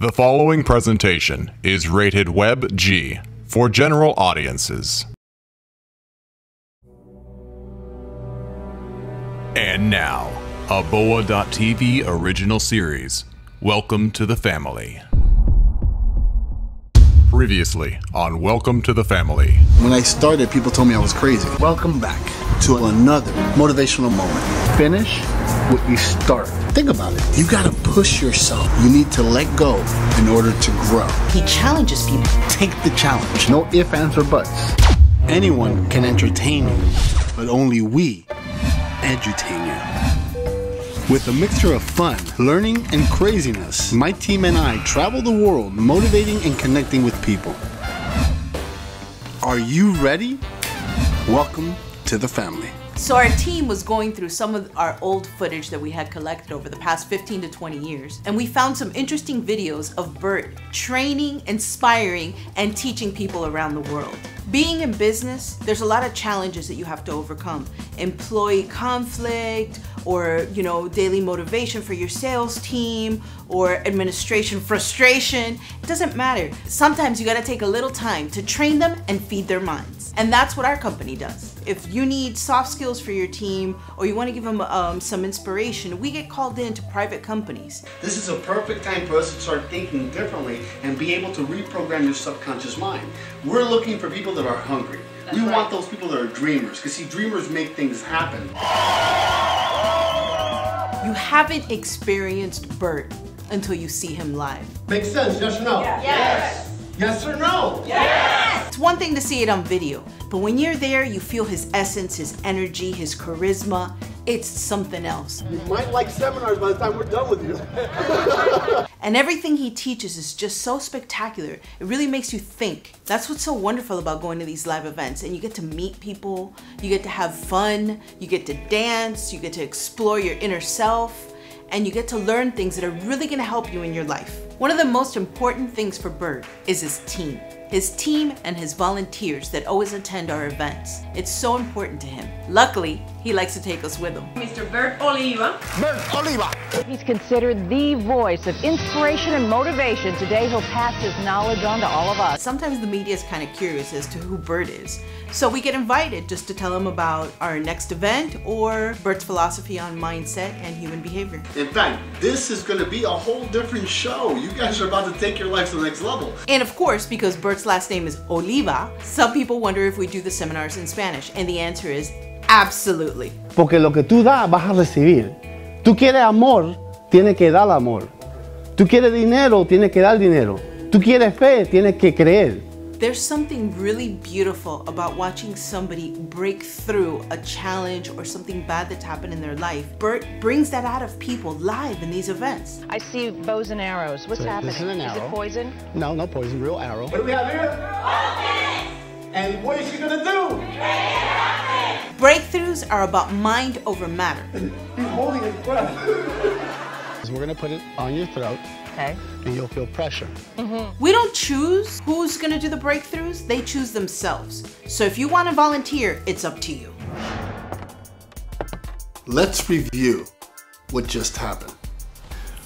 The following presentation is rated Web G for general audiences. And now, a BOWA.tv original series. Welcome to the family. Previously on Welcome to the Family. When I started, people told me I was crazy. Welcome back to another motivational moment. Finish what you start. Think about it. You gotta push yourself. You need to let go in order to grow. He challenges people. Take the challenge. No ifs, ands, or buts. Anyone can entertain you, but only we edutain you. With a mixture of fun, learning, and craziness, my team and I travel the world motivating and connecting with people. Are you ready? Welcome to the family. So our team was going through some of our old footage that we had collected over the past 15 to 20 years, and we found some interesting videos of Bert training, inspiring, and teaching people around the world. Being in business, there's a lot of challenges that you have to overcome. Employee conflict, or you know, daily motivation for your sales team, or administration frustration. It doesn't matter. Sometimes you gotta take a little time to train them and feed their minds. And that's what our company does. If you need soft skills for your team, or you wanna give them um, some inspiration, we get called in to private companies. This is a perfect time for us to start thinking differently and be able to reprogram your subconscious mind. We're looking for people that are hungry. we want those people that are dreamers, because see, dreamers make things happen. You haven't experienced Bert until you see him live. Makes sense, yes or no? Yes. Yes or no? It's one thing to see it on video, but when you're there, you feel his essence, his energy, his charisma. It's something else. You might like seminars by the time we're done with you. And everything he teaches is just so spectacular. It really makes you think. That's what's so wonderful about going to these live events. And you get to meet people, you get to have fun, you get to dance, you get to explore your inner self, and you get to learn things that are really gonna help you in your life. One of the most important things for Bert is his team. His team and his volunteers that always attend our events. It's so important to him. Luckily, he likes to take us with him. Mr. Bert Oliva. Bert Oliva! He's considered the voice of inspiration and motivation. Today, he'll pass his knowledge on to all of us. Sometimes the media is kind of curious as to who Bert is. So we get invited just to tell them about our next event or Bert's philosophy on mindset and human behavior. In fact, this is going to be a whole different show. You guys are about to take your life to the next level. And of course, because Bert's last name is Oliva, some people wonder if we do the seminars in Spanish. And the answer is absolutely. Porque lo que tú das, vas a recibir. Tú quieres amor, tienes que dar amor. Tú quieres dinero, tienes que dar dinero. Tú quieres fe, tienes que creer. There's something really beautiful about watching somebody break through a challenge or something bad that's happened in their life. Bert brings that out of people live in these events. I see bows and arrows. What's So happening? this is an it poison? No, no poison, real arrow. What do we have here? And what is she going to do? Breakthroughs are about mind over matter. He's holding his breath. We're gonna put it on your throat Okay. and you'll feel pressure. Mm-hmm. We don't choose who's gonna do the breakthroughs, they choose themselves. So if you wanna volunteer, it's up to you. Let's review what just happened.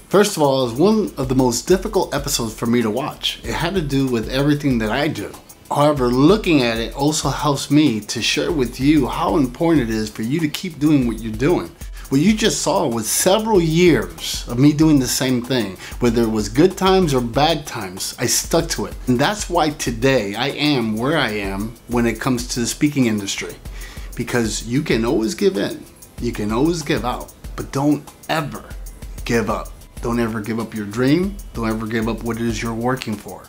First of all, it was one of the most difficult episodes for me to watch. It had to do with everything that I do. However, looking at it also helps me to share with you how important it is for you to keep doing what you're doing. What you just saw was several years of me doing the same thing. Whether it was good times or bad times, I stuck to it. And that's why today I am where I am when it comes to the speaking industry. Because you can always give in, you can always give out, but don't ever give up. Don't ever give up your dream. Don't ever give up what it is you're working for.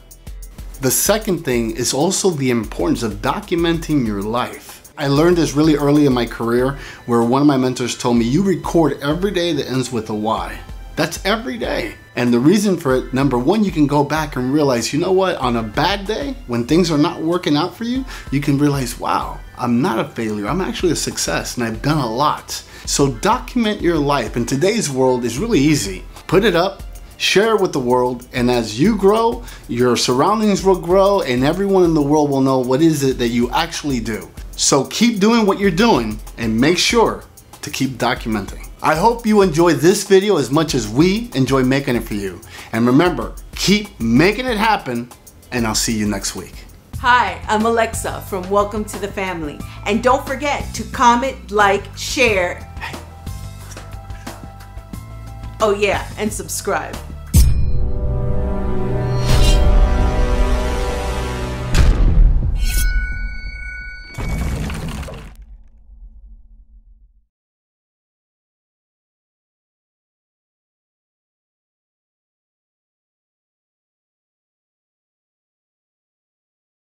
The second thing is also the importance of documenting your life. I learned this really early in my career where one of my mentors told me you record every day that ends with a Y. That's every day. And the reason for it, number one, you can go back and realize, you know what, on a bad day, when things are not working out for you, you can realize, wow, I'm not a failure. I'm actually a success and I've done a lot. So document your life. In today's world is really easy. Put it up, share it with the world, and as you grow, your surroundings will grow and everyone in the world will know what is it that you actually do. So keep doing what you're doing and make sure to keep documenting. I hope you enjoy this video as much as we enjoy making it for you. And remember, Keep making it happen, and I'll see you next week. Hi, I'm Alexa from Welcome to the Family. And don't forget to comment, like, share. Oh, yeah, and subscribe.